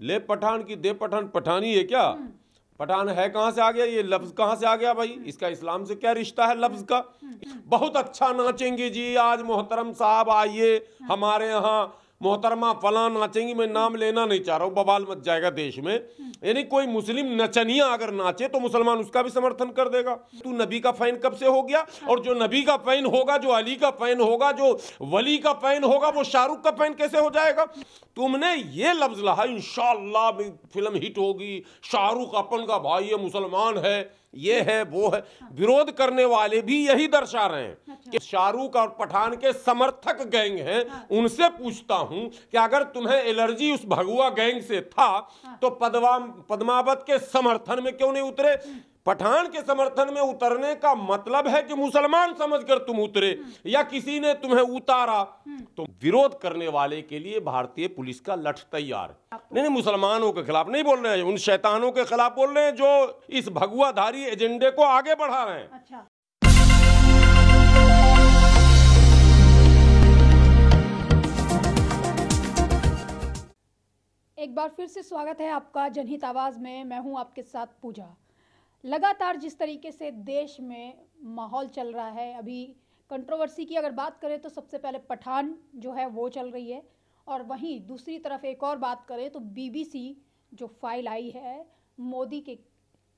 ले पठान की, दे पठान। पठानी है क्या? पठान है कहाँ से आ गया? ये लफ्ज कहाँ से आ गया भाई? इसका इस्लाम से क्या रिश्ता है लफ्ज का? बहुत अच्छा नाचेंगे जी, आज मोहतरम साहब आइए हमारे यहाँ। मोहतरमा फला नाचेंगी, मैं नाम लेना नहीं चाह रहा हूँ, बवाल मच जाएगा देश में। यानी कोई मुस्लिम नचनिया अगर नाचे तो मुसलमान उसका भी समर्थन कर देगा। तू नबी का फ़ैन कब से हो गया? और जो नबी का फ़ैन होगा, जो अली का फ़ैन होगा, जो वली का फ़ैन होगा, वो शाहरुख का फ़ैन कैसे हो जाएगा? तुमने ये लफ्ज लहा, इंशाल्लाह फ़िल्म हिट होगी, शाहरुख अपन का भाई है, मुसलमान है। ये है वो है। विरोध करने वाले भी यही दर्शा रहे हैं कि शाहरुख और पठान के समर्थक गैंग हैं। उनसे पूछता हूँ कि अगर तुम्हें एलर्जी उस भगुआ गैंग से था तो पदवा पद्मावत के समर्थन में क्यों नहीं उतरे? पठान के समर्थन में उतरने का मतलब है कि मुसलमान समझकर तुम उतरे, या किसी ने तुम्हें उतारा। तो विरोध करने वाले के लिए भारतीय पुलिस का लठ तैयार। नहीं नहीं, मुसलमानों के खिलाफ नहीं बोल रहे हैं, उन शैतानों के खिलाफ बोल रहे हैं जो इस भगुआधारी एजेंडे को आगे बढ़ा रहे हैं। अच्छा। एक बार फिर से स्वागत है आपका जनहित आवाज़ में। मैं हूँ आपके साथ पूजा। लगातार जिस तरीके से देश में माहौल चल रहा है, अभी कंट्रोवर्सी की अगर बात करें तो सबसे पहले पठान जो है वो चल रही है। और वहीं दूसरी तरफ़ एक और बात करें तो बीबीसी जो फ़ाइल आई है, मोदी के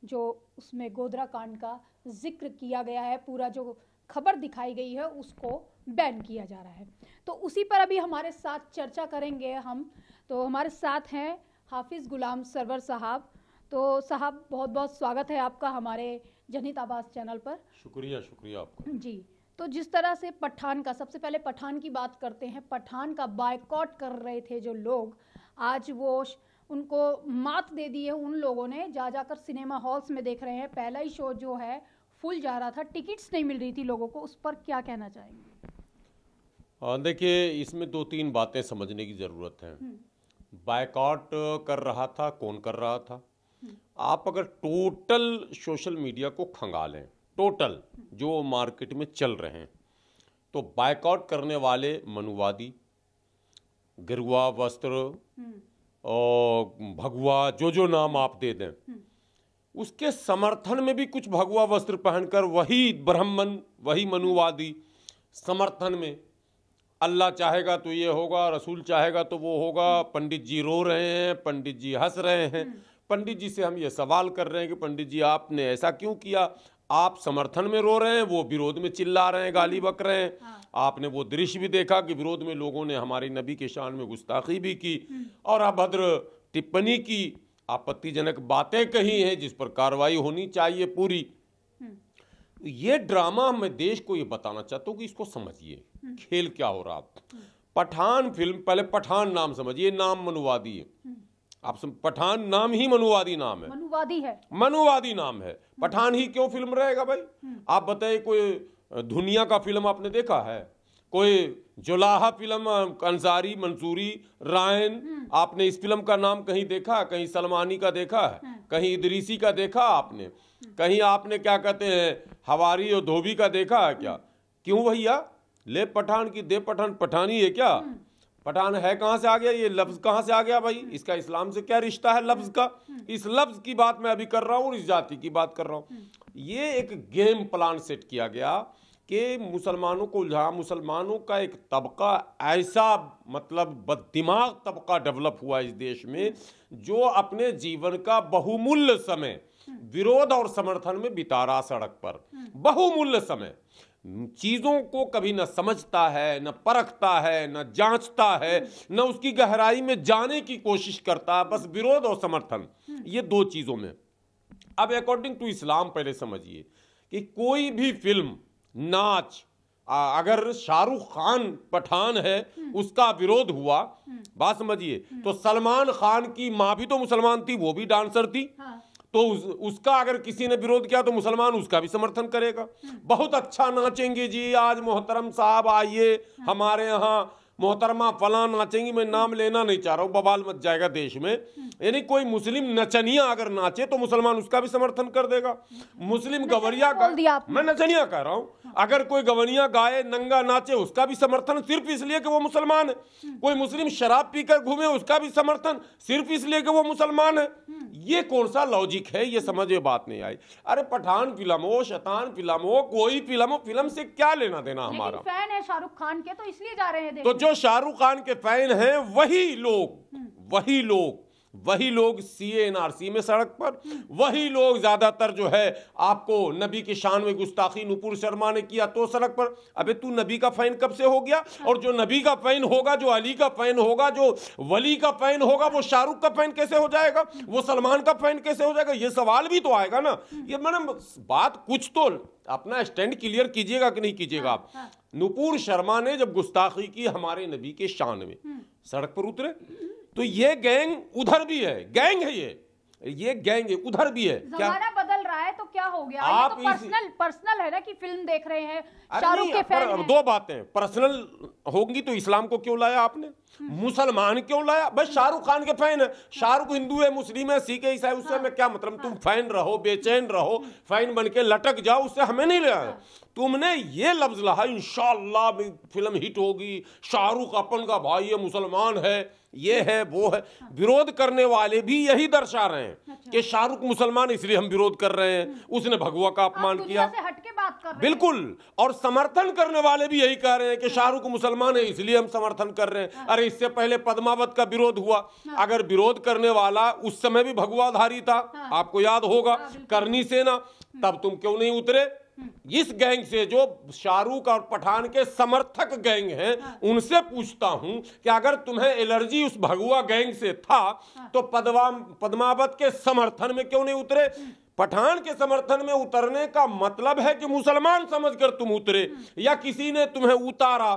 जो उसमें गोधरा कांड का ज़िक्र किया गया है, पूरा जो खबर दिखाई गई है उसको बैन किया जा रहा है। तो उसी पर अभी हमारे साथ चर्चा करेंगे हम। तो हमारे साथ हैं हाफिज़ गुलाम सरवर साहब तो साहब बहुत बहुत स्वागत है आपका हमारे जनहित आवास चैनल पर। शुक्रिया शुक्रिया आपका। जी तो जिस तरह से पठान का सबसे पहले पठान की बात करते हैं। पठान का बायकॉट कर रहे थे जो लोग आज वो उनको मात दे दी है उन लोगों ने। जा जाकर सिनेमा हॉल्स में देख रहे हैं। पहला ही शो जो है फुल जा रहा था। टिकट्स नहीं मिल रही थी लोगों को। उस पर क्या कहना चाहेंगे? हाँ, देखिए इसमें दो तीन बातें समझने की ज़रूरत है। बायकॉट कर रहा था कौन कर रहा था? आप अगर टोटल सोशल मीडिया को खंगालें टोटल जो मार्केट में चल रहे हैं तो बाइकआउट करने वाले मनुवादी गिरुआ वस्त्र और भगवा जो जो नाम आप दे दें, उसके समर्थन में भी कुछ भगवा वस्त्र पहनकर वही ब्राह्मण, वही मनुवादी समर्थन में, अल्लाह चाहेगा तो ये होगा, रसूल चाहेगा तो वो होगा, पंडित जी रो रहे हैं, पंडित जी हंस रहे हैं पंडित जी से हम ये सवाल कर रहे हैं कि पंडित जी आपने ऐसा क्यों किया? आप समर्थन में रो रहे हैं वो विरोध में चिल्ला रहे हैं गाली बक रहे हैं। आपने वो दृश्य भी देखा कि विरोध में लोगों ने हमारे नबी के शान में गुस्ताखी भी की। और अभद्र टिप्पणी की आपत्तिजनक बातें कही हैं जिस पर कार्रवाई होनी चाहिए पूरी। ये ड्रामा मैं देश को ये बताना चाहता हूँ कि इसको समझिए। खेल क्या हो रहा है पठान फ़िल्म पहले पठान नाम समझिए नाम मनुवादी है आप सम, पठान नाम ही मनुवादी नाम है। मनुवादी है। मनुवादी नाम है। पठान ही क्यों फ़िल्म रहेगा भाई? आप बताइए कोई दुनिया का फ़िल्म आपने देखा है? कोई जुलाहा फ़िल्म अंसारी मंसूरी रायन आपने इस फ़िल्म का नाम कहीं देखा कहीं सलमानी का देखा है? कहीं इदरीसी का देखा आपने? कहीं आपने क्या कहते हैं हवारी और धोबी का देखा है क्या? क्यों भैया? ले पठान की दे पठान। पठानी है क्या? पठान है कहाँ से आ गया? ये लफ्ज कहाँ से आ गया भाई? इसका इस्लाम से क्या रिश्ता है लफ्ज का? इस लफ्ज की बात मैं अभी कर रहा हूँ और इस जाति की बात कर रहा हूँ। ये एक गेम प्लान सेट किया गया कि मुसलमानों को उलझा मुसलमानों का एक तबका ऐसा मतलब बददिमाग तबका डेवलप हुआ इस देश में जो अपने जीवन का बहुमूल्य समय विरोध और समर्थन में बिता रहा सड़क पर। बहुमूल्य समय। चीज़ों को कभी न समझता है न परखता है न जांचता है न उसकी गहराई में जाने की कोशिश करता बस विरोध और समर्थन। ये दो चीज़ों में। अब अकॉर्डिंग टू इस्लाम पहले समझिए कि कोई भी फ़िल्म नाच आ, अगर शाहरुख खान पठान है उसका विरोध हुआ बात समझिए तो सलमान खान की माँ भी तो मुसलमान थी वो भी डांसर थी। तो उस, उसका अगर किसी ने विरोध किया तो मुसलमान उसका भी समर्थन करेगा। बहुत अच्छा नाचेंगे जी आज मोहतरम साहब आइए हमारे यहाँ। मोहतरमा फला नाचेंगी मैं नाम लेना नहीं चाह रहा हूँ बवाल मच जाएगा देश में। यानी कोई मुस्लिम नचनिया अगर नाचे तो मुसलमान उसका भी समर्थन कर देगा। मुस्लिम गवरिया का मैं नचनिया कह रहा हूँ अगर कोई गवनिया गाए नंगा नाचे उसका भी समर्थन सिर्फ़ इसलिए कि वो मुसलमान है। कोई मुस्लिम शराब पीकर घूमे उसका भी समर्थन सिर्फ़ इसलिए कि वो मुसलमान है। ये कौन सा लॉजिक है? ये समझ में बात नहीं आई। अरे पठान फ़िल्म हो शतान फ़िल्म हो कोई फ़िल्म हो फ़िल्म से क्या लेना देना हमारा? फ़ैन है शाहरुख खान के तो इसलिए जा रहे हैं तो जो शाहरुख खान के फ़ैन हैं वही लोग वही लोग वही लोग सी एनआरसी में सड़क पर वही लोग ज़्यादातर जो है आपको नबी की शान में गुस्ताखी नुपुर शर्मा ने किया तो सड़क पर। अबे तू नबी का फ़ैन कब से हो गया? और जो नबी का फ़ैन होगा जो अली का फ़ैन होगा जो वली का फ़ैन होगा वो शाहरुख का फ़ैन कैसे हो जाएगा? वो सलमान का फ़ैन कैसे हो जाएगा? ये सवाल भी तो आएगा ना। ये मैडम बात कुछ तो अपना स्टैंड क्लियर कीजिएगा कि नहीं कीजिएगा आप? नुपुर शर्मा ने जब गुस्ताखी की हमारे नबी के शान में सड़क पर उतरे तो ये गैंग उधर भी है गैंग है ये। ये गैंग है उधर भी है। क्या बदल रहा है तो क्या हो गया? ये आप तो इस- पर्सनल पर्सनल है ना कि फ़िल्म देख रहे हैं शाहरुख के फ़ैन हैं। दो बातें पर्सनल होंगी तो इस्लाम को क्यों लाया आपने? मुसलमान क्यों लाया? बस शाहरुख खान के फ़ैन है। शाहरुख हिंदू है मुस्लिम है सिख है ईसाई उससे में क्या मतलब तुम फ़ैन रहो बेचैन रहो फ़ैन बन के लटक जाओ उससे हमें नहीं लाया। तुमने ये लफ्ज लहा भी फ़िल्म हिट होगी शाहरुख अपन का भाई है मुसलमान है ये है वो है। विरोध करने वाले भी यही दर्शा रहे हैं अच्छा। कि शाहरुख मुसलमान इसलिए हम विरोध कर रहे हैं। उसने भगवा का अपमान किया। से हट के बात कर बिल्कुल। और समर्थन करने वाले भी यही कह रहे हैं कि शाहरुख मुसलमान है इसलिए हम समर्थन कर रहे हैं। अरे इससे पहले पद्मावत का विरोध हुआ। अगर विरोध करने वाला उस समय भी भगवाधारी था आपको याद होगा करनी सेना तब तुम क्यों नहीं उतरे? इस गैंग से जो शाहरुख और पठान के समर्थक गैंग हैं उनसे पूछता हूँ कि अगर तुम्हें एलर्जी उस भगुआ गैंग से था तो पदवा पद्मावत के समर्थन में क्यों नहीं उतरे? पठान के समर्थन में उतरने का मतलब है कि मुसलमान समझकर तुम उतरे या किसी ने तुम्हें उतारा।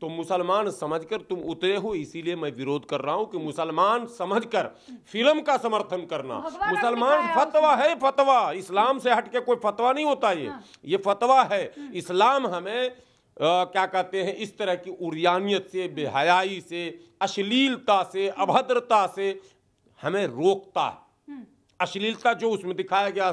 तो मुसलमान समझकर तुम उतरे हो इसीलिए मैं विरोध कर रहा हूँ कि मुसलमान समझकर फ़िल्म का समर्थन करना। मुसलमान फतवा है फतवा। इस्लाम से हटके कोई फतवा नहीं होता ये। ये फतवा है। इस्लाम हमें अ, क्या कहते हैं इस तरह की उरियानियत से बेहयाई से अश्लीलता से अभद्रता से हमें रोकता है। अश्लीलता जो उसमें दिखाया गया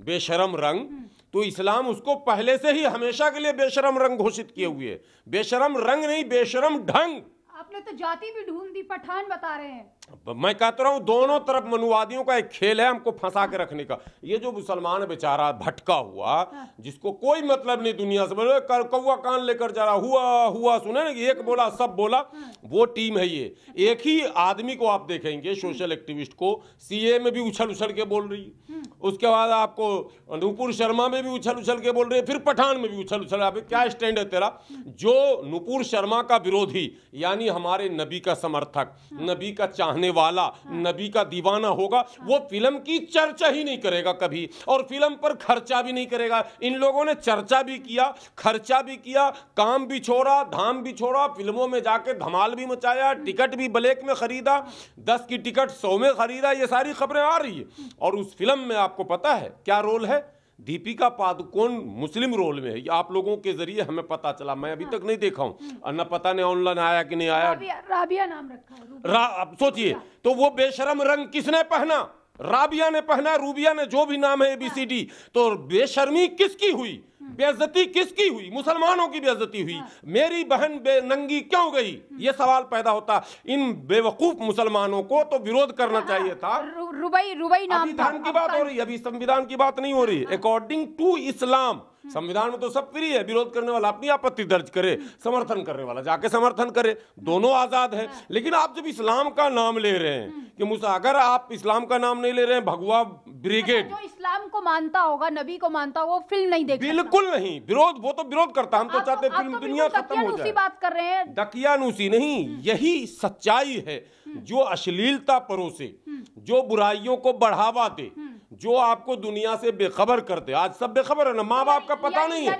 बेशरम रंग तो इस्लाम उसको पहले से ही हमेशा के लिए बेशरम रंग घोषित किए हुए है। बेशरम रंग नहीं, बेशरम ढंग। आपने तो जाति भी ढूंढ दी, पठान बता रहे हैं। मैं कहता रहा हूँ दोनों तरफ़ मनुवादियों का एक खेल है हमको फंसा के रखने का। ये जो मुसलमान बेचारा भटका हुआ जिसको कोई मतलब नहीं दुनिया से। बोले कर कौवा कान लेकर जा रहा हुआ हुआ सुने ना एक बोला सब बोला। वो टीम है ये। एक ही आदमी को आप देखेंगे सोशल एक्टिविस्ट को सीए में भी उछल उछल के बोल रही। है। उसके बाद आपको नुपुर शर्मा में भी उछल उछल के बोल रही है फिर पठान में भी उछल उछल। आप क्या स्टैंड है तेरा? जो नुपुर शर्मा का विरोधी यानी हमारे नबी का समर्थक नबी का चाहने वाला नबी का दीवाना होगा, वो फ़िल्म की चर्चा ही नहीं करेगा कभी। और फ़िल्म पर खर्चा भी नहीं करेगा। इन लोगों ने चर्चा भी किया, खर्चा भी किया, काम भी छोड़ा, धाम भी छोड़ा, फ़िल्मों में जाके धमाल भी मचाया, टिकट भी ब्लैक में खरीदा, दस की टिकट सौ में खरीदा, ये सारी खबरें आ रही है। और उस फ़िल्म में आपको पता है क्या रोल है? दीपिका पादुकोण मुस्लिम रोल में है। ये आप लोगों के ज़रिए हमें पता चला। मैं अभी हाँ। तक नहीं देखा हूँ। और न पता नहीं ऑनलाइन आया कि नहीं आया? राबिया राबिया नाम रखा है रा, अब सोचिए तो वो बेशरम रंग किसने पहना? राबिया ने पहना रूबिया ने जो भी नाम है एबीसीडी तो बेशर्मी किसकी हुई? बेइज्जती किसकी हुई? मुसलमानों की बेजती हुई। मेरी बहन बे नंगी क्यों गई? ये सवाल पैदा होता। इन बेवकूफ़ मुसलमानों को तो विरोध करना चाहिए था। रु- रुबई रुबई नाम धर्म की बात हो रही है। अभी संविधान की बात नहीं हो रही। अकॉर्डिंग टू इस्लाम संविधान में तो सब फ्री है। विरोध करने वाला अपनी आपत्ति दर्ज करे समर्थन करने वाला जाके समर्थन करे। दोनों आज़ाद है। लेकिन आप जब इस्लाम का नाम ले रहे हैं कि मुसा अगर आप इस्लाम का नाम नहीं ले रहे हैं भगवा ब्रिगेड। जो इस्लाम को मानता होगा नबी को मानता होगा फ़िल्म नहीं देख सकता। बिल्कुल नहीं। विरोध वो तो विरोध करता हम तो चाहते हैं फ़िल्म तो दुनिया खत्म हो जाए। बात कर रहे हैं। दकियानुसी नहीं यही सच्चाई है जो अश्लीलता परोसे जो बुराइयों को बढ़ावा दे जो आपको दुनिया से बेखबर कर दे। आज सब बेखबर है ना माँ बाप का पता नहीं है।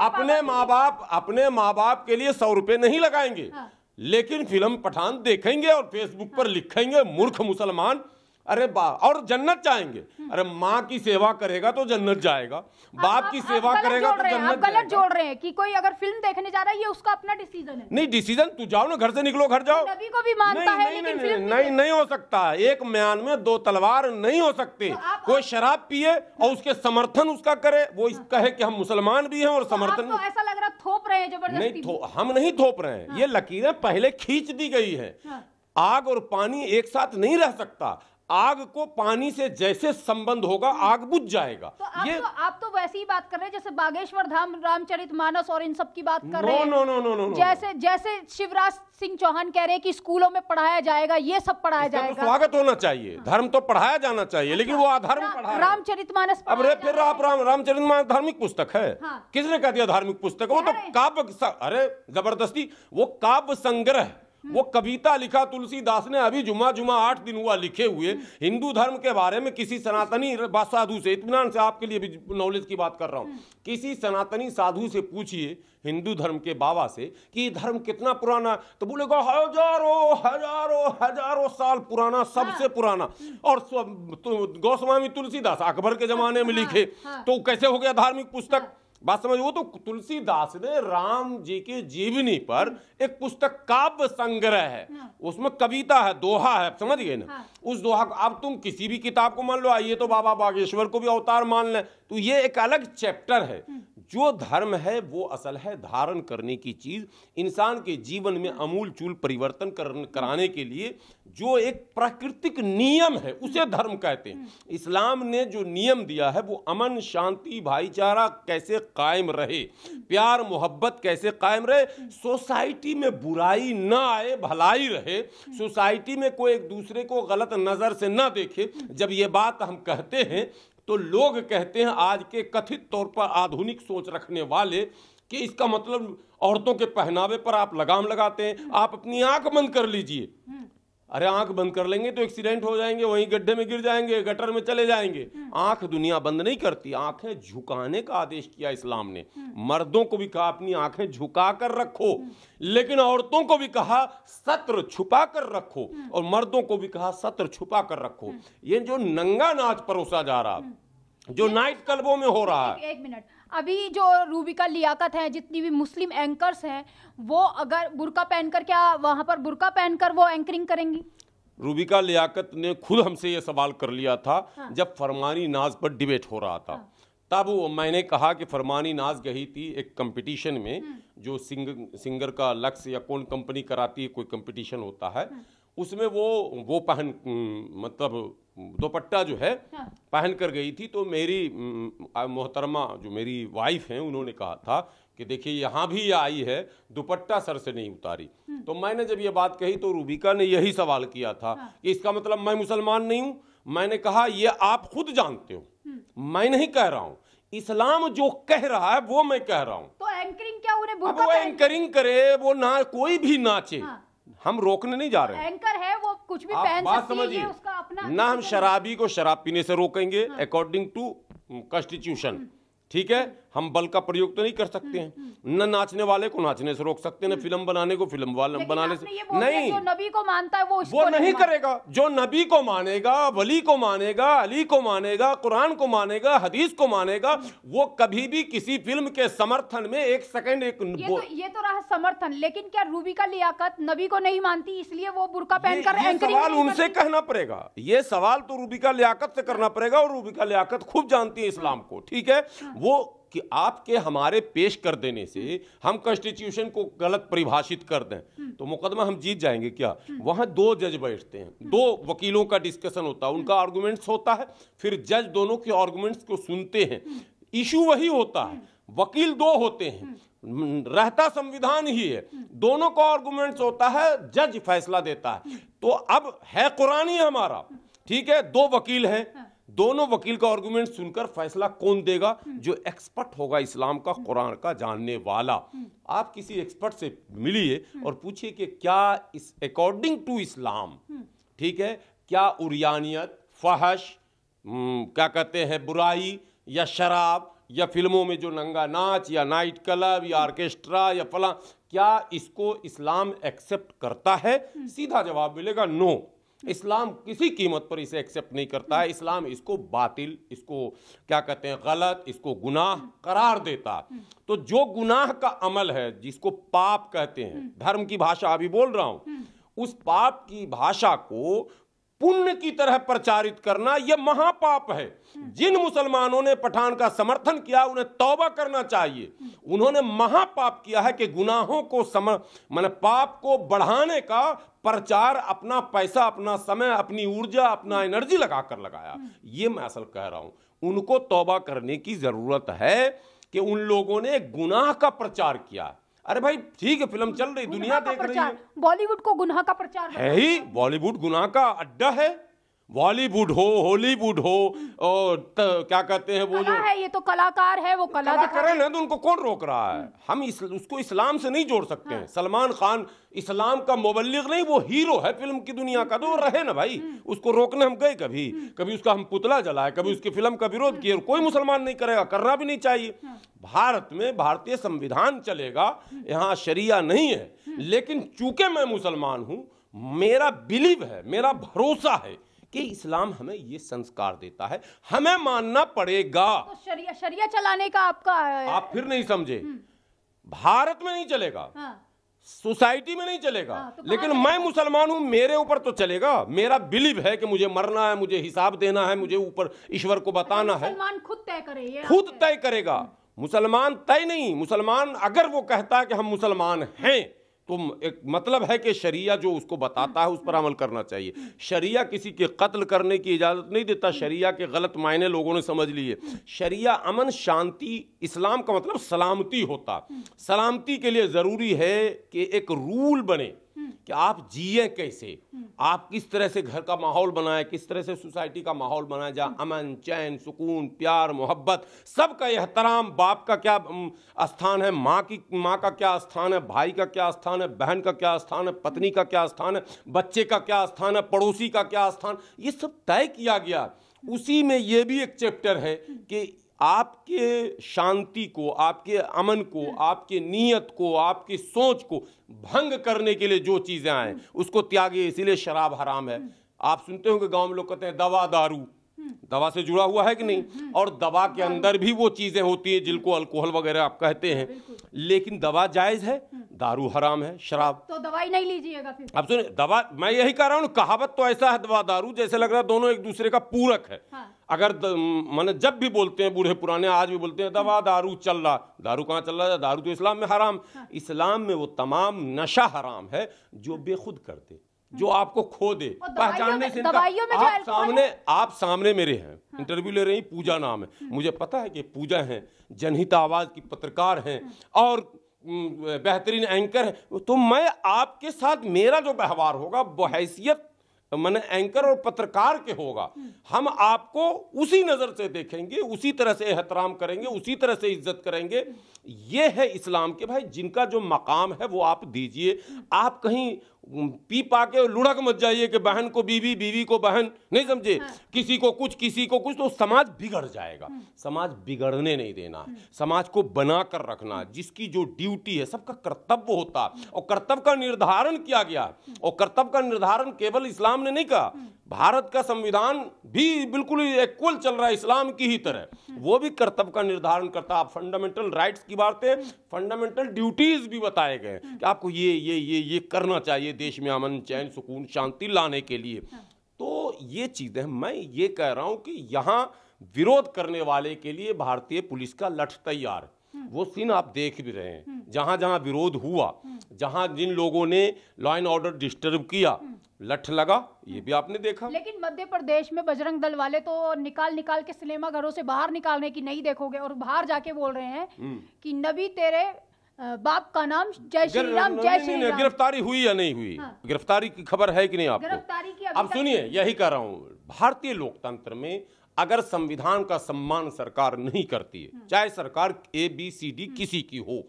अपने माँ बाप अपने माँ बाप के लिए सौ रुपए नहीं लगाएँगे। हाँ। लेकिन फ़िल्म पठान देखेंगे और फेसबुक पर लिखेंगे मूर्ख मुसलमान। अरे बा और जन्नत जाएँगे। अरे माँ की सेवा करेगा तो जन्नत जाएगा। बाप की सेवा करेगा तो हैं, जन्नत गलत जोड़ रहे हैं कि कोई अगर फ़िल्म देखने जा रहा है ये उसका अपना डिसीज़न है। नहीं डिसीज़न तू जाओ ना घर से निकलो घर जाओ। नबी को भी मानता नहीं, है नहीं, लेकिन नहीं, नहीं नहीं हो सकता। एक म्यान में दो तलवार नहीं हो सकते। तो कोई शराब पिए और उसके समर्थन उसका करे वो इस कहे कि हम मुसलमान भी हैं और समर्थन आपको ऐसा लग रहा थोप रहे हैं नहीं ज़बरदस्ती हम नहीं थोप रहे हैं। ये लकीरें पहले खींच दी गई है। हाँ। आग और पानी एक साथ नहीं रह सकता। आग को पानी से जैसे संबंध होगा आग बुझ जाएगा। तो आप ये तो आप तो वैसी ही बात कर रहे हैं जैसे बागेश्वर धाम रामचरित मानस और इन सब की बात कर रहे हैं। No no no no no जैसे जैसे शिवराज सिंह चौहान कह रहे हैं कि स्कूलों में पढ़ाया जाएगा ये सब पढ़ाया तो जाएगा। स्वागत होना चाहिए। धर्म तो पढ़ाया जाना चाहिए लेकिन वो अधर्म रहे हैं। रामचरित मानस अब रे फिर आप राम रामचरित धार्मिक पुस्तक है। हाँ। किसने कह दिया धार्मिक पुस्तक? वो तो काव्य अरे ज़बरदस्ती वो काव्य संग्रह। वो कविता लिखा तुलसीदास ने अभी जुमा जुमा आठ दिन हुआ लिखे हुए। हिंदू धर्म के बारे में किसी सनातनी साधु से इत्मीनान से आपके लिए भी नॉलेज की बात कर रहा हूँ। किसी सनातनी साधु से पूछिए हिंदू धर्म के बाबा से कि ये धर्म कितना पुराना है तो बोलेगा हज़ारों हज़ारों हज़ारों साल पुराना सबसे हाँ। पुराना। और तो गोस्वामी तुलसीदास अकबर के जमाने में लिखे हाँ। तो कैसे हो गया धार्मिक पुस्तक? बात समझ वो तो तुलसीदास ने राम जी की जीवनी पर एक पुस्तक काव्य संग्रह है। उसमें कविता है दोहा है समझ गए ना? हाँ। उस दोहा को अब तुम किसी भी किताब को मान लो आइए तो बाबा बागेश्वर को भी अवतार मान लें। तो ये एक अलग चैप्टर है। जो धर्म है वो असल है धारण करने की चीज़। इंसान के जीवन में अमूल चूल परिवर्तन कर, कराने के लिए जो एक प्राकृतिक नियम है उसे धर्म कहते हैं। इस्लाम ने जो नियम दिया है वो अमन शांति भाईचारा कैसे कायम रहे प्यार मोहब्बत कैसे कायम रहे सोसाइटी में बुराई ना आए भलाई रहे सोसाइटी में कोई एक दूसरे को गलत नज़र से ना देखे। जब ये बात हम कहते हैं तो लोग कहते हैं आज के कथित तौर पर आधुनिक सोच रखने वाले कि इसका मतलब औरतों के पहनावे पर आप लगाम लगाते हैं, आप अपनी आँख बंद कर लीजिए। अरे आँख बंद कर लेंगे तो एक्सीडेंट हो जाएँगे वहीं गड्ढे में गिर जाएँगे गटर में चले जाएँगे। आँख दुनिया बंद नहीं करती आँखें झुकाने का आदेश किया इस्लाम ने। मर्दों को भी कहा अपनी आँखें झुका कर रखो। लेकिन औरतों को भी कहा सत्र छुपा कर रखो। और मर्दों को भी कहा सत्र छुपा कर रखो। ये जो नंगा नाच परोसा जा रहा जो नाइट क्लबों में हो रहा है। एक, एक मिनट। अभी जो रूबिका लियाकत है जितनी भी मुस्लिम एंकर्स हैं वो अगर बुरका पहनकर क्या वहाँ पर बुरका पहनकर वो एंकरिंग करेंगी रूबिका लियाकत ने खुद हमसे ये सवाल कर लिया था हाँ। जब फरमानी नाज पर डिबेट हो रहा था हाँ। तब मैंने कहा कि फरमानी नाज गई थी एक कंपटीशन में हम्म। जो सिंग सिंगर का लक्ष्य या कौन कंपनी कराती है कोई कंपटीशन होता है हाँ। उसमें वो वो पहन मतलब दोपट्टा जो है हाँ। पहन कर गई थी तो मेरी मोहतरमा जो मेरी वाइफ हैं उन्होंने कहा था कि देखिए यहाँ भी ये आई है दुपट्टा सर से नहीं उतारी। तो मैंने जब ये बात कही तो रूबिका ने यही सवाल किया था कि इसका मतलब मैं मुसलमान नहीं हूँ? मैंने कहा ये आप खुद जानते हो। मैं नहीं कह रहा हूँ। इस्लाम जो कह रहा है वो मैं कह रहा हूँ। तो एंकरिंग क्या उन्हें अब वो एंकरिंग करे वो ना कोई भी नाचे। हाँ। हम रोकने नहीं जा रहे एंकर है कुछ भी आप पहन बात सकती समझिए। उसका अपना ना हम शराबी को शराब पीने से रोकेंगे। अकॉर्डिंग टू कॉन्स्टिट्यूशन ठीक है? हम बल का प्रयोग तो नहीं कर सकते हैं। न नाचने वाले को नाचने से रोक सकते हैं न फ़िल्म बनाने को फ़िल्म वाले बनाने से नहीं। जो नबी को मानता है वो वो नहीं करेगा। जो नबी को मानेगा वली को मानेगा अली को मानेगा कुरान को मानेगा हदीस को मानेगा वो कभी भी किसी फ़िल्म के समर्थन में एक सेकंड एक ये तो ये तो रहा समर्थन लेकिन क्या रूबी का लियाकत नबी को नहीं मानती इसलिए वो बुरका पहनकर सवाल उनसे कहना पड़ेगा। ये सवाल तो रूबी का लियाकत से करना पड़ेगा और रूबी का लियाकत खूब जानती है इस्लाम को ठीक है। वो कि आपके हमारे पेश कर देने से हम कॉन्स्टिट्यूशन को गलत परिभाषित कर दें। तो मुकदमा हम जीत जाएँगे क्या? वहाँ दो जज बैठते हैं। दो वकीलों का डिस्कशन होता है उनका आर्गुमेंट्स होता है फिर जज दोनों के आर्गुमेंट्स को सुनते हैं। इशू वही होता है। वकील दो होते हैं। रहता संविधान ही है। दोनों का आर्गूमेंट्स होता है जज फैसला देता है। तो अब है कुरानी हमारा। ठीक है? दो वकील हैं। दोनों वकील का आर्गूमेंट सुनकर फैसला कौन देगा? जो एक्सपर्ट होगा इस्लाम का, कुरान का, जानने वाला। आप किसी एक्सपर्ट से मिलिए और पूछिए कि क्या इस अकॉर्डिंग टू इस्लाम, ठीक है? क्या उरियानियत, फहश क्या कहते हैं, बुराई या शराब या फ़िल्मों में जो नंगा नाच या नाइट क्लब या ऑर्केस्ट्रा या फला, क्या इसको इस्लाम एक्सेप्ट करता है? सीधा जवाब मिलेगा नो इस्लाम किसी कीमत पर इसे एक्सेप्ट नहीं करता है। इस्लाम इसको बातिल इसको क्या कहते हैं गलत इसको गुनाह करार देता तो जो गुनाह का अमल है जिसको पाप कहते हैं धर्म की भाषा अभी बोल रहा हूँ उस पाप की भाषा को पुण्य की तरह प्रचारित करना यह महापाप है। जिन मुसलमानों ने पठान का समर्थन किया, उन्हें तौबा करना चाहिए। उन्होंने महापाप किया है कि गुनाहों को सम, मैंने पाप को बढ़ाने का प्रचार अपना पैसा, अपना समय, अपनी ऊर्जा, अपना एनर्जी लगाकर लगाया। ये मैं असल कह रहा हूँ, उनको तौबा करने की ज़रूरत है कि उन लोगों ने गुनाह का प्रचार किया। अरे भाई ठीक है फ़िल्म चल रही दुनिया देख रही है। बॉलीवुड को गुनाह का प्रचार है ही बॉलीवुड गुनाह का अड्डा है। बॉलीवुड हो हॉलीवुड हो और त, क्या कहते हैं वो जो है ये तो कलाकार है वो कला कलाकार है तो उनको कौन रोक रहा है हम इस, उसको इस्लाम से नहीं जोड़ सकते हाँ। हैं सलमान खान इस्लाम का मुबलिक नहीं वो हीरो है फ़िल्म की दुनिया का तो रहे ना भाई हम्म। उसको रोकने हम गए कभी हम्म। कभी उसका हम पुतला जलाए कभी उसकी फ़िल्म का विरोध किए कोई मुसलमान नहीं करेगा करना भी नहीं चाहिए हाँ। भारत में भारतीय संविधान चलेगा हम्म। यहाँ शरिया नहीं है लेकिन चूँकि मैं मुसलमान हूँ मेरा बिलीव है मेरा भरोसा है कि इस्लाम हमें ये संस्कार देता है हमें मानना पड़ेगा। तो शरिया शरिया चलाने का आपका आप फिर नहीं समझे। हम्म। भारत में नहीं चलेगा। हाँ। सोसाइटी में नहीं चलेगा। हाँ, तो लेकिन मैं मुसलमान हूँ मेरे ऊपर तो चलेगा। मेरा बिलीव है कि मुझे मरना है मुझे हिसाब देना है मुझे ऊपर ईश्वर को बताना है। मुसलमान खुद तय करे खुद तय करेगा। मुसलमान तय नहीं। मुसलमान अगर वो कहता है कि हम मुसलमान हैं तो एक मतलब है कि शरिया जो उसको बताता है उस पर अमल करना चाहिए। शरिया किसी के कत्ल करने की इजाज़त नहीं देता, शरिया के गलत मायने लोगों ने समझ लिए। शरिया अमन शांति, इस्लाम का मतलब सलामती होता। सलामती के लिए ज़रूरी है कि एक रूल बने। कि आप जिए कैसे? आप किस तरह से घर का माहौल बनाए, किस तरह से सोसाइटी का माहौल बनाए, जहाँ अमन, चैन, सुकून, प्यार, मोहब्बत, सबका एहतराम बाप का क्या स्थान है, माँ की, माँ का क्या स्थान है, भाई का क्या स्थान है, बहन का क्या स्थान है, पत्नी का क्या स्थान है, बच्चे का क्या स्थान है, पड़ोसी का क्या स्थान? ये सब तय किया गया। उसी में ये भी एक चैप्टर है कि आपके शांति को आपके अमन को आपके नीयत को आपकी सोच को भंग करने के लिए जो चीज़ें आएँ उसको त्यागी इसीलिए शराब हराम है। आप सुनते होंगे गाँव गाँव में लोग कहते हैं दवा दारू। दवा से जुड़ा हुआ है कि नहीं? और दवा के अंदर भी वो चीज़ें होती हैं जिनको अल्कोहल वगैरह आप कहते हैं। लेकिन दवा जायज़ है दारू हराम है शराब। तो दवाई नहीं लीजिएगा फिर। अब सुनिए दवा मैं यही कह रहा हूँ कहावत तो ऐसा है दवा दारू जैसे लग रहा है दोनों एक दूसरे का पूरक है। हाँ। अगर मैंने जब भी बोलते हैं बूढ़े पुराने आज भी बोलते हैं दवा दारू चल रहा दारू कहाँ चल रहा है? दारू तो इस्लाम में हराम। हाँ। इस्लाम में वो तमाम नशा हराम है जो बेखुद करते जो आपको खो दे। पहचानने से आप सामने आप सामने मेरे हैं। हाँ। इंटरव्यू ले रही पूजा नाम है। हम्म। मुझे पता है कि पूजा है जनहित आवाज़ की पत्रकार हैं हाँ। और बेहतरीन एंकर है। तो मैं आपके साथ मेरा जो व्यवहार होगा वो हैसियत मैंने एंकर और पत्रकार के होगा। हम आपको उसी नज़र से देखेंगे उसी तरह से एहतराम करेंगे उसी तरह से इज़्ज़त करेंगे। ये है इस्लाम के भाई जिनका जो मकाम है वो आप दीजिए। आप कहीं पी पा के लुढ़क मत जाइए कि बहन को बीवी बीवी को बहन नहीं समझे? हाँ। किसी को कुछ किसी को कुछ तो समाज बिगड़ जाएगा। हम्म। समाज बिगड़ने नहीं देना। हम्म। समाज को बना कर रखना जिसकी जो ड्यूटी है सबका कर्तव्य होता। और कर्तव्य का निर्धारण किया गया। और कर्तव्य का निर्धारण केवल इस्लाम ने नहीं कहा। भारत का संविधान भी बिल्कुल इक्वल चल रहा है इस्लाम की ही तरह। वो भी कर्तव्य का निर्धारण करता है। आप फंडामेंटल राइट्स की बात है फंडामेंटल ड्यूटीज़ भी बताए गए कि आपको ये ये ये ये करना चाहिए देश में अमन चैन सुकून शांति लाने के लिए। तो ये चीज़ें मैं ये कह रहा हूँ कि यहाँ विरोध करने वाले के लिए भारतीय पुलिस का लठ तैयार। वो सीन आप देख भी रहे हैं। जहाँ जहाँ विरोध हुआ जहाँ जिन लोगों ने लॉ एंड ऑर्डर डिस्टर्ब किया लठ लगा ये भी आपने देखा लेकिन मध्य प्रदेश में बजरंग दल वाले तो निकाल निकाल के सिनेमा घरों से बाहर निकालने की नहीं देखोगे और बाहर जाके बोल रहे हैं हम्म। कि नबी तेरे बाप का नाम जय श्री राम जय श्री राम गिरफ्तारी हुई या नहीं हुई हाँ। गिरफ्तारी की खबर है कि नहीं आपको गिरफ्तारी की अब सुनिए यही कह रहा हूँ भारतीय लोकतंत्र में अगर संविधान का सम्मान सरकार नहीं करती है हम्म। चाहे सरकार ए बी सी डी किसी की हो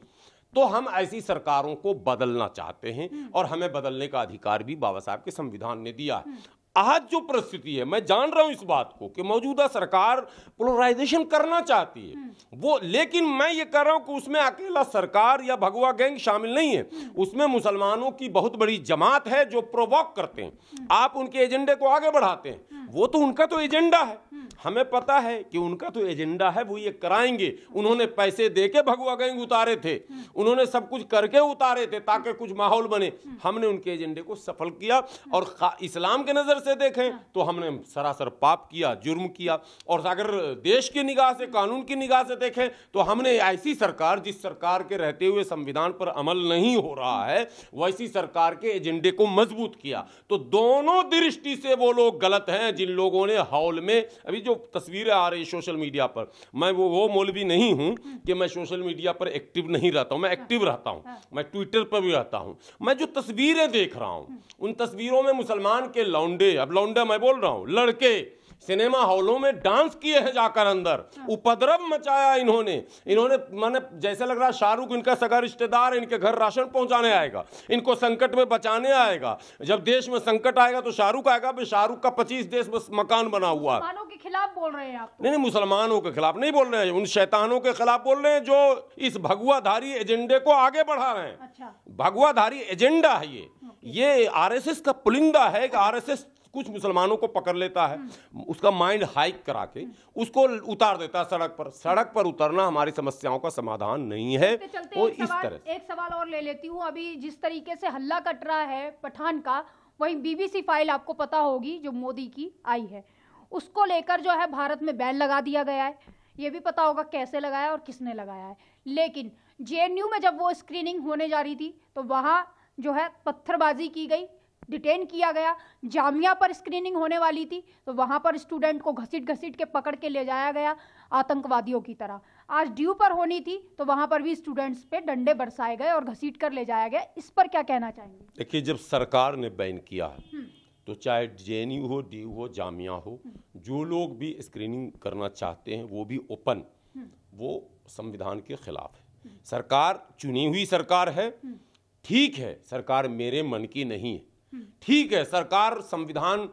तो हम ऐसी सरकारों को बदलना चाहते हैं। और हमें बदलने का अधिकार भी बाबा साहब के संविधान ने दिया है। आज जो परिस्थिति है, मैं जान रहा हूँ इस बात को कि मौजूदा सरकार पोलराइजेशन करना चाहती है वो, लेकिन मैं ये कह रहा हूँ कि उसमें अकेला सरकार या भगवा गैंग शामिल नहीं है उसमें मुसलमानों की बहुत बड़ी जमात है जो प्रोवोक करते हैं आप उनके एजेंडे को आगे बढ़ाते हैं वो तो उनका तो एजेंडा है हमें पता है कि उनका तो एजेंडा है, वो ये कराएँगे। उन्होंने पैसे दे के भगवा गैंग उतारे थे। उन्होंने सब कुछ करके उतारे थे ताकि कुछ माहौल बने। हमने उनके एजेंडे को सफल किया और इस्लाम के नज़र से देखें तो हमने सरासर पाप किया, जुर्म किया। और अगर देश की निगाह से, कानून की निगाह से देखें तो हमने ऐसी सरकार, जिस सरकार के रहते हुए संविधान पर अमल नहीं हो रहा है, वैसी सरकार के एजेंडे को मज़बूत किया। तो दोनों दृष्टि से वो लोग गलत हैं जिन लोगों ने हॉल में, अभी जो तस्वीरें आ रही सोशल मीडिया पर मैं वो वो मौलवी नहीं हूँ कि मैं सोशल मीडिया पर एक्टिव नहीं रहता हूँ मैं एक्टिव रहता हूँ मैं ट्विटर पर भी रहता हूँ। मैं जो तस्वीरें देख रहा हूँ उन तस्वीरों में मुसलमान के लौंडे अब लौंडे मैं बोल रहा हूँ लड़के सिनेमा हॉलों में डांस किए हैं जाकर अंदर। उपद्रव मचाया इन्होंने। इन्होंने माने जैसे लग रहा शाहरुख इनका सगा रिश्तेदार इनके घर राशन पहुँचाने आएगा इनको संकट में बचाने आएगा। जब देश में संकट आएगा तो शाहरुख आएगा भी शाहरुख का पच्चीस देश में मकान बना हुआ है। के खिलाफ बोल रहे हैं आप। नहीं नहीं मुसलमानों के खिलाफ नहीं बोल रहे हैं। उन शैतानों के खिलाफ बोल रहे हैं जो इस भगवाधारी एजेंडे को आगे बढ़ा रहे हैं। अच्छा। भगवाधारी एजेंडा है ये। ये आरएसएस का पुलिंदा है कि आरएसएस कुछ मुसलमानों को पकड़ लेता है उसका माइंड हाइक करा के उसको उतार देता है सड़क पर। सड़क पर उतरना हमारी समस्याओं का समाधान नहीं है। वो इस तरह एक सवाल और ले लेती हूँ। अभी जिस तरीके से हल्ला कट रहा है पठान का वही बीबीसी फ़ाइल आपको पता होगी जो मोदी की आई है। उसको लेकर जो है भारत में बैन लगा दिया गया है। ये भी पता होगा कैसे लगाया और किसने लगाया है। लेकिन जे में जब वो स्क्रीनिंग होने जा रही थी तो वहाँ जो है पत्थरबाजी की गई। डिटेन किया गया। जामिया पर स्क्रीनिंग होने वाली थी तो वहाँ पर स्टूडेंट को घसीट घसीट के पकड़ के ले जाया गया आतंकवादियों की तरह। आज ड्यू पर होनी थी तो वहाँ पर भी स्टूडेंट्स पे डंडे बरसाए गए और घसीट कर ले जाया गया। इस पर क्या कहना चाहेंगे? देखिए जब सरकार ने बैन किया है हम्म। तो चाहे जेएनयू हो डीयू हो जामिया हो हम्म। जो लोग भी स्क्रीनिंग करना चाहते हैं वो भी ओपन हम्म। वो संविधान के खिलाफ है। सरकार चुनी हुई सरकार है ठीक है सरकार मेरे मन की नहीं है ठीक है सरकार संविधान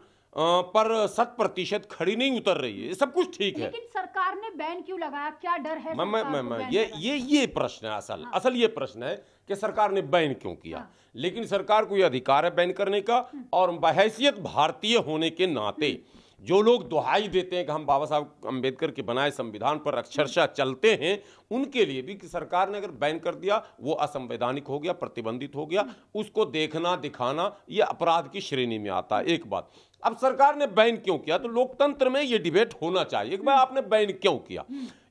पर शत प्रतिशत खड़ी नहीं उतर रही है। सब कुछ ठीक है। लेकिन सरकार ने बैन क्यों लगाया? क्या डर है मैं मैं मैं, मैं ये ये ये प्रश्न है असल। हाँ। असल ये प्रश्न है कि सरकार ने बैन क्यों किया? हाँ। लेकिन सरकार को यह अधिकार है बैन करने का और बहसियत भारतीय होने के नाते। जो लोग दुहाई देते हैं कि हम बाबा साहब अंबेडकर के बनाए संविधान पर अक्षरशः चलते हैं, उनके लिए भी कि सरकार ने अगर बैन कर दिया, वो असंवैधानिक हो गया, प्रतिबंधित हो गया, उसको देखना, दिखाना, ये अपराध की श्रेणी में आता है। एक बात, अब सरकार ने बैन क्यों किया? तो लोकतंत्र में ये डिबेट होना चाहिए। एक बार आपने बैन क्यों किया?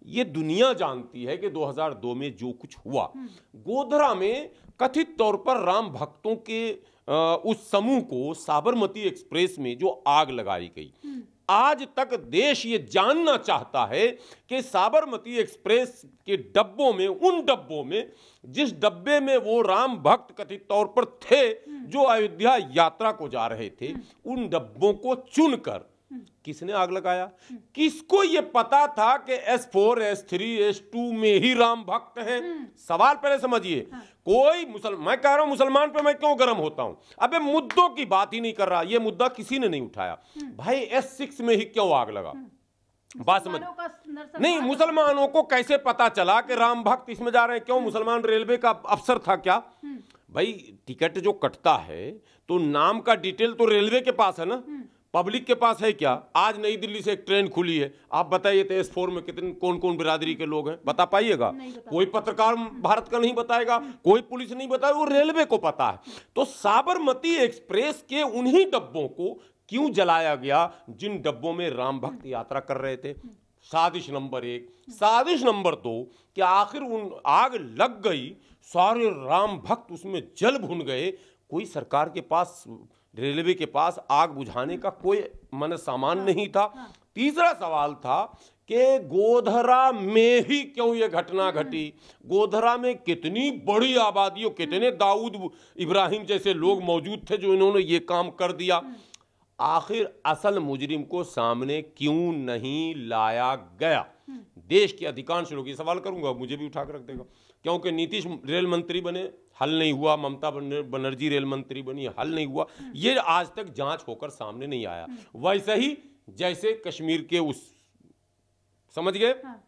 ये दुनिया जानती है कि 2002 में जो कुछ हुआ, गोधरा में कथित तौर पर राम भक्तों के उस समूह को साबरमती एक्सप्रेस में जो आग लगाई गई। आज तक देश ये जानना चाहता है कि साबरमती एक्सप्रेस के डब्बों में उन डब्बों में जिस डब्बे में वो राम भक्त कथित तौर पर थे जो अयोध्या यात्रा को जा रहे थे उन डब्बों को चुनकर किसने आग लगाया? किसको ये पता था कि S four S three S two में ही राम भक्त हैं? सवाल पहले समझिए। हाँ। कोई मुसल मैं कह रहा हूँ मुसलमान पे मैं क्यों गर्म होता हूँ? अबे मुद्दों की बात ही नहीं कर रहा ये मुद्दा किसी ने नहीं उठाया। भाई एस सिक्स में ही क्यों आग लगा? बात समझ नहीं मुसलमानों को कैसे पता चला कि राम भक्त इसमें जा रहे हैं? क्यों मुसलमान रेलवे का अफसर था क्या? भाई टिकट जो कटता है तो नाम का डिटेल तो रेलवे के पास है ना? पब्लिक के पास है क्या? आज नई दिल्ली से एक ट्रेन खुली है। आप बताइए तो एस फोर में कितने कौन कौन बिरादरी के लोग हैं? बता पाइएगा? कोई पत्रकार भारत का नहीं बताएगा कोई पुलिस नहीं बताएगा वो रेलवे को पता है। तो साबरमती एक्सप्रेस के उन्हीं डब्बों को क्यों जलाया गया जिन डब्बों में राम भक्त यात्रा कर रहे थे? साजिश नंबर एक। साजिश नंबर दो कि आखिर उन आग लग गई सारे राम भक्त उसमें जल भुन गए कोई सरकार के पास रेलवे के पास आग बुझाने का कोई मन सामान हाँ, नहीं था। हाँ। तीसरा सवाल था कि गोधरा में ही क्यों ये घटना हाँ। घटी? गोधरा में कितनी बड़ी आबादी और कितने दाऊद इब्राहिम जैसे लोग मौजूद थे जो इन्होंने ये काम कर दिया। आखिर असल मुजरिम को सामने क्यों नहीं लाया गया? देश के अधिकांश लोग ये सवाल करूँगा मुझे भी उठा कर रख देगा क्योंकि नीतीश रेल मंत्री बने हल नहीं हुआ ममता बनर्जी रेल मंत्री बनी हल नहीं हुआ ये आज तक जाँच होकर सामने नहीं आया वैसे ही जैसे कश्मीर के उस समझ गए हाँ।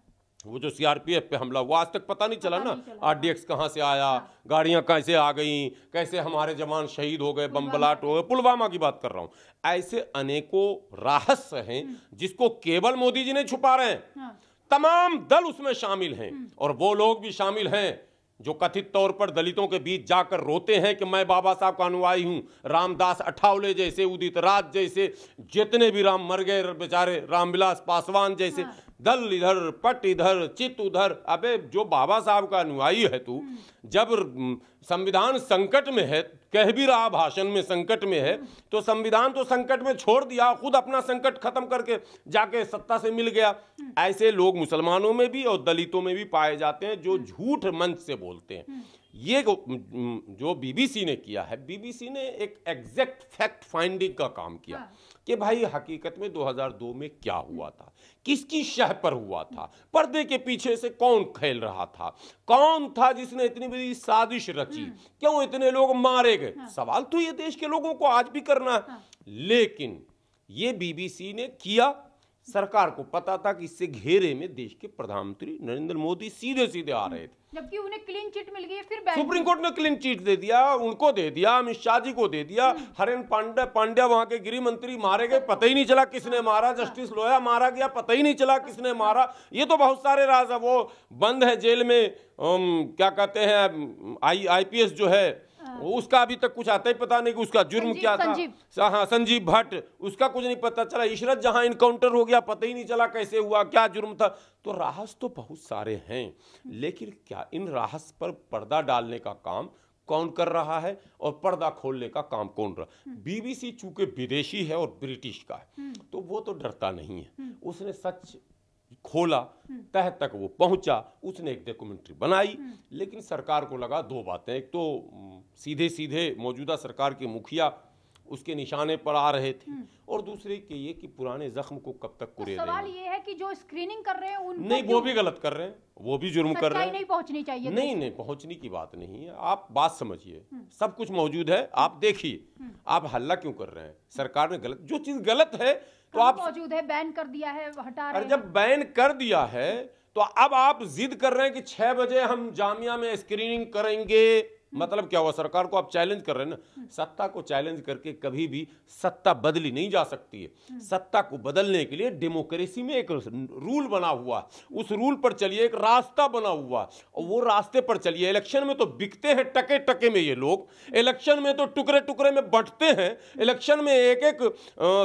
वो जो सीआरपीएफ पे हमला हुआ आज तक पता नहीं चला ना आरडीएक्स कहाँ से आया हाँ। गाड़ियाँ कैसे आ गई कैसे हमारे जवान शहीद हो गए बम बलाट हो गए पुलवामा की बात कर रहा हूँ ऐसे अनेकों रहस्य हैं हम्म। जिसको केवल मोदी जी ने छुपा रहे हैं हाँ। तमाम दल उसमें शामिल हैं हम्म। और वो लोग भी शामिल हैं जो कथित तौर पर दलितों के बीच जाकर रोते हैं कि मैं बाबा साहब का अनुयायी हूँ, रामदास अठावले जैसे, उदित राज जैसे, जितने भी राम मर गए बेचारे, रामविलास पासवान जैसे हाँ। दल इधर, पट इधर, चित उधर। अबे, जो बाबा साहब का अनुयायी है तू, जब संविधान संकट में है, कह भी रहा भाषण में संकट में है तो संविधान तो संकट में छोड़ दिया, खुद अपना संकट खत्म करके जाके सत्ता से मिल गया। ऐसे लोग मुसलमानों में भी और दलितों में भी पाए जाते हैं, जो झूठ मंच से बोलते हैं। ये जो बीबीसी ने किया है, बीबीसी ने एक एग्जैक्ट फैक्ट फाइंडिंग का काम किया। हाँ। कि भाई हकीकत में 2002 में क्या हुआ था किसकी शह पर हुआ था पर्दे के पीछे से कौन खेल रहा था कौन था जिसने इतनी बड़ी साजिश रची हम्म। क्यों इतने लोग मारे गए हाँ। सवाल तो ये देश के लोगों को आज भी करना है हाँ। लेकिन ये बीबीसी ने किया सरकार को पता था कि इससे घेरे में देश के प्रधानमंत्री नरेंद्र मोदी सीधे सीधे आ रहे थे। जबकि उन्हें क्लीन चिट मिल गई फिर सुप्रीम कोर्ट ने क्लीन चिट दे दिया उनको दे दिया अमित शाह जी को दे दिया। हम्म। हरेन पांडे पांड्या वहाँ के गृह मंत्री मारे गए पता ही नहीं चला किसने मारा जस्टिस लोया मारा गया पता ही नहीं चला किसने मारा। ये तो बहुत सारे राज है वो बंद है जेल में क्या कहते हैं आई आईपीएस जो है उसका अभी तक कुछ आता ही पता नहीं कि उसका जुर्म क्या था हाँ संजीव भट्ट उसका कुछ नहीं पता चला इशरत जहाँ इनकाउंटर हो गया पता ही नहीं चला कैसे हुआ क्या जुर्म था तो राहस तो बहुत सारे हैं लेकिन क्या इन राहस पर पर्दा डालने का काम कौन कर रहा है और पर्दा खोलने का काम कौन रहा बीबीसी चूँकि विदेशी है और ब्रिटिश का है। तो वो तो डरता नहीं है। उसने सच खोला। तह तक वो पहुँचा उसने एक डॉक्यूमेंट्री बनाई। लेकिन सरकार को लगा दो बातें एक तो सीधे सीधे मौजूदा सरकार के मुखिया उसके निशाने पर आ रहे थे। हम्म। और दूसरे के ये कि पुराने जख्म को कब तक कुरे तो सवाल ये है कि जो स्क्रीनिंग कर रहे हैं उनको नहीं वो भी गलत कर रहे हैं वो भी जुर्म कर रहे हैं। नहीं पहुंचनी चाहिए नहीं नहीं पहुँचने की बात नहीं है। आप बात समझिए। सब कुछ मौजूद है आप देखिए। आप हल्ला क्यों कर रहे हैं? सरकार ने गलत जो चीज़ गलत है तो आप मौजूद है बैन कर दिया है हटा रहे जब बैन कर दिया है तो अब आप जिद कर रहे हैं कि छह बजे हम जामिया में स्क्रीनिंग करेंगे। मतलब क्या हुआ? सरकार को आप चैलेंज कर रहे हैं ना? सत्ता को चैलेंज करके कभी भी सत्ता बदली नहीं जा सकती है। सत्ता को बदलने के लिए डेमोक्रेसी में एक रूल बना हुआ। उस रूल पर चलिए एक रास्ता बना हुआ। और वो रास्ते पर चलिए। इलेक्शन में तो बिकते हैं टके टके में ये लोग। इलेक्शन में तो टुकड़े टुकड़े में बंटते हैं। इलेक्शन में एक एक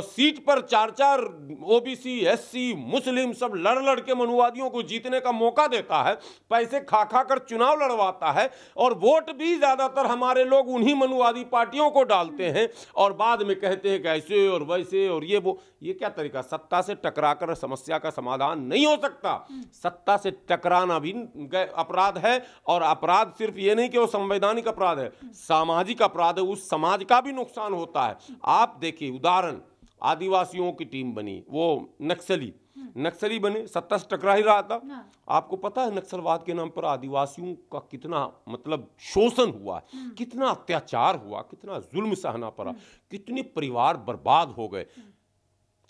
सीट पर चार चार ओबीसी एससी मुस्लिम सब लड़ लड़ के मनुवादियों को जीतने का मौका देता है। पैसे खा खा कर चुनाव लड़वाता है। और वोट भी ही ज़्यादातर हमारे लोग उन्हीं मनुवादी पार्टियों को डालते हैं और बाद में कहते हैं कि ऐसे और वैसे और ये वो। ये क्या तरीका? सत्ता से टकराकर समस्या का समाधान नहीं हो सकता। सत्ता से टकराना भी अपराध है और अपराध सिर्फ़ ये नहीं कि वो संवैधानिक अपराध है। सामाजिक अपराध है, उस समाज का भी नुकसान होता है। आप देखिए, उदाहरण, आदिवासियों की टीम बनी, वो नक्सली। नक्सली बने सत्ता से टकरा ही रहा था हाँ। आपको पता है नक्सलवाद के नाम पर आदिवासियों का कितना मतलब शोषण हुआ हम्म। कितना अत्याचार हुआ कितना जुल्म सहना पड़ा हम्म। कितने परिवार बर्बाद हो गए हम्म।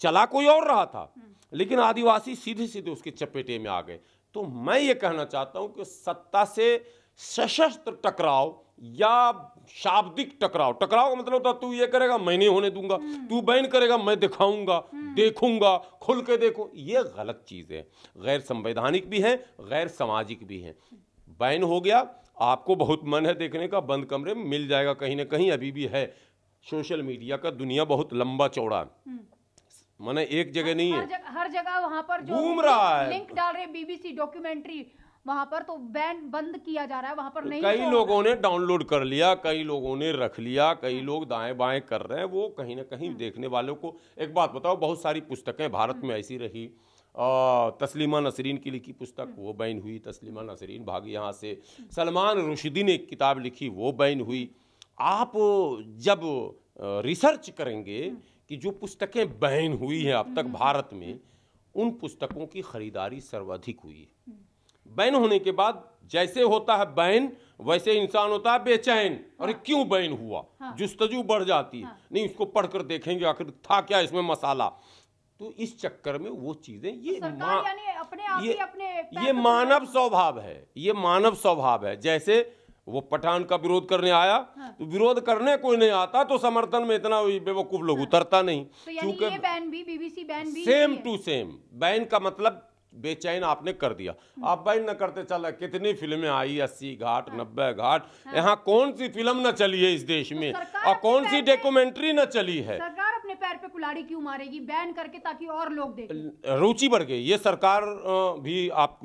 चला कोई और रहा था लेकिन आदिवासी सीधे सीधे उसके चपेटे में आ गए तो मैं ये कहना चाहता हूँ कि सत्ता से सशस्त्र टकराव या शाब्दिक टकराव। टकराव का मतलब होता तू ये करेगा मैं नहीं होने दूँगा। हम्म। तू बैन करेगा मैं दिखाऊँगा हम्म। देखूँगा खुल के देखू। ये गलत चीज़ है। गैर संवैधानिक भी है गैर सामाजिक भी है। बैन हो गया आपको बहुत मन है देखने का बंद कमरे में मिल जाएगा कहीं ना कहीं अभी भी है। सोशल मीडिया का दुनिया बहुत लंबा चौड़ा। हम्म। मैंने एक जगह नहीं है। हर जगह वहाँ पर घूम रहा है। लिंक डाल रहे बीबीसी डॉक्यूमेंट्री वहाँ पर तो बैन बंद किया जा रहा है वहाँ पर नहीं कई लोगों ने डाउनलोड कर लिया कई लोगों ने रख लिया कई। लोग दाएँ बाएँ कर रहे हैं वो कहीं ना कहीं। देखने वालों को एक बात बताओ बहुत सारी पुस्तकें भारत। में ऐसी रही तस्लीमा नसरीन की लिखी पुस्तक वो बैन हुई तस्लीमा नसरीन भाग यहाँ से सलमान रुशदी ने एक किताब लिखी वो बैन हुई आप जब रिसर्च करेंगे कि जो पुस्तकें बैन हुई हैं अब तक भारत में उन पुस्तकों की खरीदारी सर्वाधिक हुई है बैन होने के बाद जैसे होता है बैन वैसे इंसान होता है बेचैन। अरे क्यों बैन हुआ? हाँ। जुस्तजू बढ़ जाती। है। नहीं उसको पढ़कर देखेंगे आखिर था क्या इसमें मसाला। तो इस चक्कर में वो चीज़ें ये सरकार मा- अपने आप ये अपने ये मानव स्वभाव है। ये मानव स्वभाव है। जैसे वो पठान का विरोध करने आया हाँ। तो विरोध करने कोई नहीं आता तो समर्थन में इतना बेवकूफ़ लोग हाँ। उतरता नहीं। तो ये बैन भी बीबीसी बैन भी सेम टू सेम बैन का मतलब बेचैन आपने कर दिया। आप बैन न करते चला कितनी फ़िल्में आई अस्सी घाट हाँ। नब्बे घाट यहाँ कौन सी फ़िल्म न चली है इस देश में? तो और कौन सी डॉक्यूमेंट्री न चली है? अपने पैर पे कुल्हाड़ी क्यों मारेगी? बैन करके ताकि और लोग देखें। रुचि बढ़ गई। ये सरकार भी आप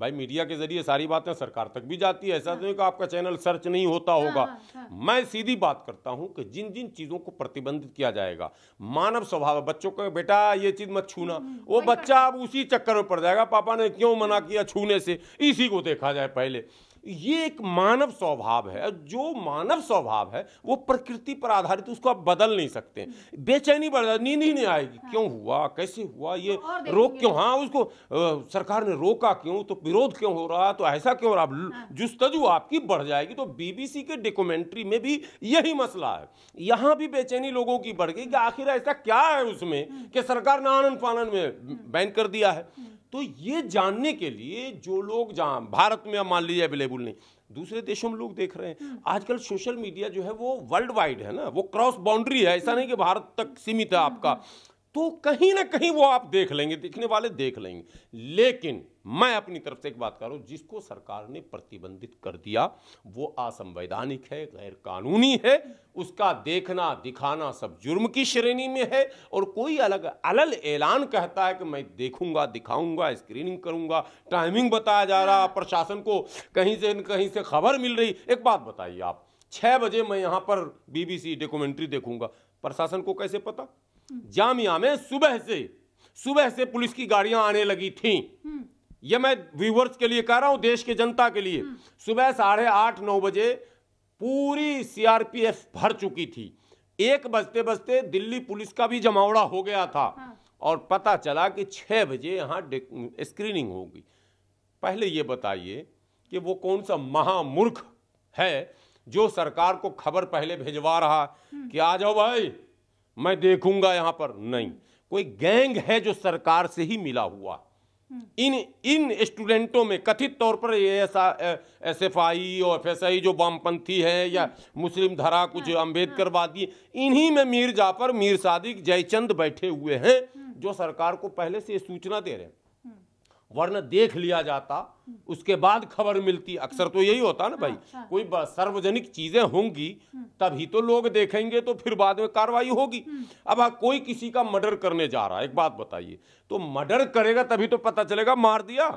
भाई मीडिया के ज़रिए सारी बातें सरकार तक भी जाती है। ऐसा नहीं कि आपका चैनल सर्च नहीं होता होगा। हाँ, हाँ। मैं सीधी बात करता हूँ कि जिन जिन चीज़ों को प्रतिबंधित किया जाएगा मानव स्वभाव बच्चों को बेटा ये चीज़ मत छूना। वो बच्चा अब उसी चक्कर में पड़ जाएगा। पापा ने क्यों मना किया छूने से? इसी को देखा जाए पहले। ये एक मानव स्वभाव है जो मानव स्वभाव है वो प्रकृति पर आधारित उसको आप बदल नहीं सकते। बेचैनी बढ़ जाती नींद ही नहीं आएगी। क्यों हुआ? कैसे हुआ? ये तो रोक क्यों? हाँ उसको अ, सरकार ने रोका क्यों? तो विरोध क्यों हो रहा? तो ऐसा क्यों हो रहा? हाँ। जुस्तजू आपकी बढ़ जाएगी तो बीबीसी के डॉक्यूमेंट्री में भी यही मसला है। यहाँ भी बेचैनी लोगों की बढ़ गई कि आखिर ऐसा क्या है उसमें हम्म। कि सरकार ने आनंद फानन में बैन कर दिया है? तो ये जानने के लिए जो लोग जहाँ भारत में अब मान लीजिए अवेलेबल नहीं दूसरे देशों में लोग देख रहे हम्म। हैं आजकल सोशल मीडिया जो है वो वर्ल्ड वाइड है ना वो क्रॉस बाउंड्री है। ऐसा नहीं कि भारत तक सीमित है आपका। तो कहीं ना कहीं वो आप देख लेंगे, देखने वाले देख लेंगे। लेकिन मैं अपनी तरफ़ से एक बात कर रहा हूँ जिसको सरकार ने प्रतिबंधित कर दिया, वो असंवैधानिक है गैर कानूनी है, उसका देखना, दिखाना सब जुर्म की श्रेणी में है, और कोई अलग, अलल ऐलान कहता है कि मैं देखूँगा, दिखाऊँगा स्क्रीनिंग करूँगा टाइमिंग बताया जा रहा, प्रशासन को कहीं से कहीं से खबर मिल रही। एक बात बताइए आप, छह बजे मैं यहाँ पर बीबीसी डॉक्यूमेंट्री देखूँगा, प्रशासन को कैसे पता? जामिया में सुबह से सुबह से पुलिस की गाड़ियाँ आने लगी थी। ये मैं व्यूवर्स के लिए कह रहा हूँ देश के जनता के लिए। सुबह साढ़े आठ नौ बजे पूरी सीआरपीएफ भर चुकी थी। एक बजते बजते दिल्ली पुलिस का भी जमावड़ा हो गया था। हाँ। और पता चला कि छह बजे यहाँ स्क्रीनिंग होगी। पहले ये बताइए कि वो कौन सा महामूर्ख है जो सरकार को खबर पहले भेजवा रहा कि आ जाओ भाई मैं देखूँगा यहाँ पर। नहीं। कोई गैंग है जो सरकार से ही मिला हुआ। इन इन स्टूडेंटों में कथित तौर पर ये एस एफ़ आई और एफ़ एस आई जो वामपंथी है या मुस्लिम धरा कुछ अम्बेडकरवादी इन्हीं में मीर जाफ़र मीर सादिक जयचंद बैठे हुए हैं जो सरकार को पहले से सूचना दे रहे हैं। वरना देख लिया जाता उसके बाद खबर मिलती। अक्सर तो यही होता ना भाई हाँ। कोई सार्वजनिक चीज़ें होंगी तभी तो लोग देखेंगे तो फिर बाद में कार्रवाई होगी। अब आ, कोई किसी का मर्डर करने जा रहा है एक बात बताइए। तो मर्डर करेगा तभी तो पता चलेगा मार दिया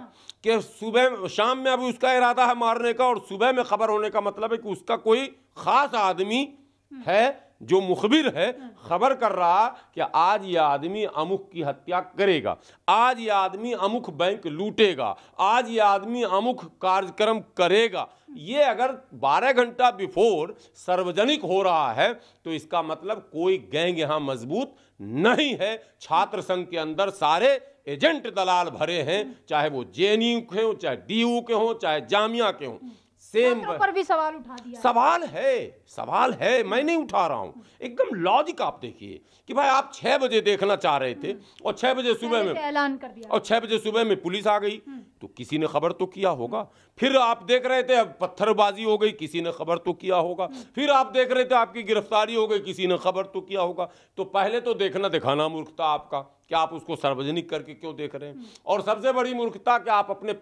कि सुबह शाम में अभी उसका इरादा है मारने का और सुबह में खबर होने का मतलब है कि उसका कोई खास आदमी है जो मुखबिर है, खबर कर रहा कि आज ये आदमी अमुख की हत्या करेगा। आज ये आदमी अमुख बैंक लूटेगा। आज ये आदमी अमुख कार्यक्रम करेगा। ये अगर 12 घंटा बिफोर सार्वजनिक हो रहा है तो इसका मतलब कोई गैंग यहाँ मज़बूत नहीं है। छात्र संघ के अंदर सारे एजेंट दलाल भरे हैं, चाहे वो जेएनयू के हों, चाहे डीयू के हों, चाहे जामिया के हों। सेम पर भी सवाल उठा दिया। सवाल है सवाल है मैं नहीं उठा रहा हूँ। एकदम लॉजिक आप देखिए कि भाई आप छह बजे देखना चाह रहे थे और छह बजे सुबह में ऐलान कर दिया। और छह बजे सुबह में पुलिस आ गई। तो किसी ने खबर तो किया होगा। फिर आप देख रहे थे अब पत्थरबाजी हो गई किसी ने खबर तो किया होगा। फिर आप देख रहे थे आपकी गिरफ्तारी हो गई किसी ने खबर तो किया होगा। तो पहले तो देखना दिखाना मूर्खता आपका। कि आप उसको सार्वजनिक करके क्यों देख रहे हैं? और सबसे बड़ी मूर्खता कि आप अपने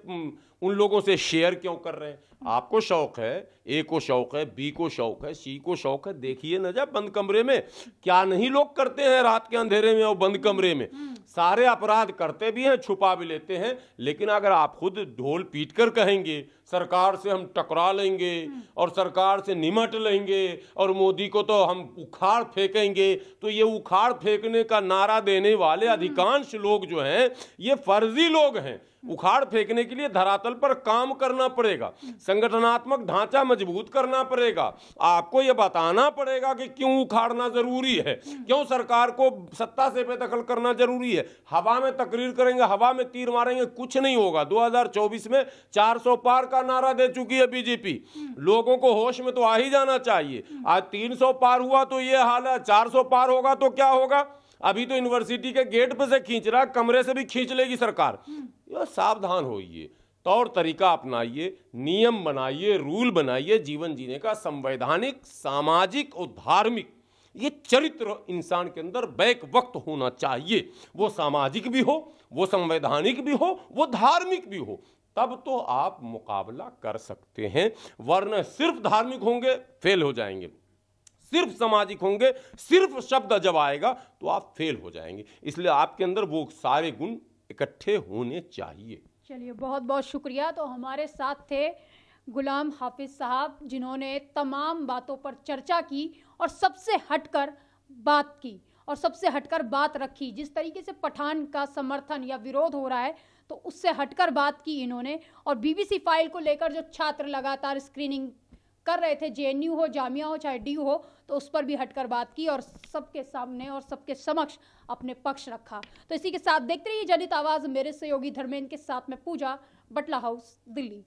उन लोगों से शेयर क्यों कर रहे हैं? आपको शौक है ए को शौक है बी को शौक है सी को शौक है देखिए न जब बंद कमरे में क्या नहीं लोग करते हैं रात के अंधेरे में और बंद कमरे में? सारे अपराध करते भी हैं छुपा भी लेते हैं लेकिन अगर आप खुद ढोल पीट कर कहेंगे सरकार से हम टकरा लेंगे और सरकार से निमट लेंगे और मोदी को तो हम उखाड़ फेंकेंगे। तो ये उखाड़ फेंकने का नारा देने वाले अधिकांश लोग जो हैं, ये फर्जी लोग हैं। उखाड़ फेंकने के लिए धरातल पर काम करना पड़ेगा, संगठनात्मक ढांचा मज़बूत करना पड़ेगा। आपको यह बताना पड़ेगा कि क्यों उखाड़ना ज़रूरी है, क्यों सरकार को सत्ता से बेदखल करना ज़रूरी है। हवा में तकरीर करेंगे, हवा में तीर मारेंगे, कुछ नहीं होगा। 2024 में 400 पार का नारा दे चुकी है बीजेपी। लोगों को होश में तो आ ही जाना चाहिए। आज 300 पार हुआ तो ये हाल है 400 पार होगा तो क्या होगा? अभी तो यूनिवर्सिटी के गेट पे से खींच रहा, कमरे से भी खींच लेगी सरकार। ये सावधान होइए, तौर तरीका अपनाइए, नियम बनाइए, रूल बनाइए, जीवन जीने का संवैधानिक, सामाजिक और धार्मिक, ये चरित्र इंसान के अंदर बैक वक्त होना चाहिए। वो सामाजिक भी हो, वो संवैधानिक भी हो, वो धार्मिक भी हो, तब तो आप मुकाबला कर सकते हैं, वरना सिर्फ़ धार्मिक होंगे, फेल हो जाएँगे। सिर्फ़ सामाजिक होंगे, सिर्फ़ शब्द जब आएगा तो आप फेल हो जाएँगे। इसलिए आपके अंदर वो सारे गुण इकट्ठे होने चाहिए। चलिए बहुत बहुत शुक्रिया। तो हमारे साथ थे गुलाम हाफिज साहब, जिन्होंने तमाम बातों पर चर्चा की और सबसे हटकर बात की और सबसे हटकर बात रखी। जिस तरीके से पठान का समर्थन या विरोध हो रहा है तो उससे हटकर बात की इन्होंने और बीबीसी फ़ाइल को लेकर जो छात्र लगातार स्क्रीनिंग कर रहे थे, जेएनयू हो, जामिया हो, चाहे डी हो तो उस पर भी हटकर बात की और सबके सामने और सबके समक्ष अपने पक्ष रखा। तो इसी के साथ देखते रहिए, जनित आवाज़ मेरे सहयोगी धर्मेंद्र के साथ में पूजा, बटला हाउस, दिल्ली।